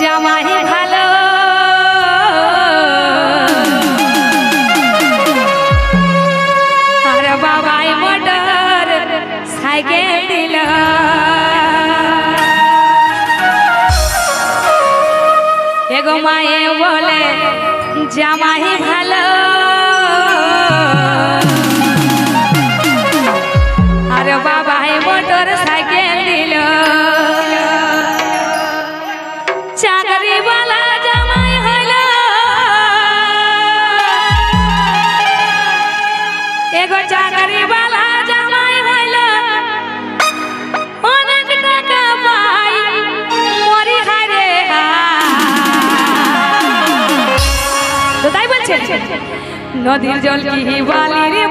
জামাই ভালো। আর বাবাই মোটর সাইকেল দিল। এগো মায়ে বলে, জামাই ভালো। আর বাবাই মোটর সাইকেল দিল। নদীর জল কি বালির বা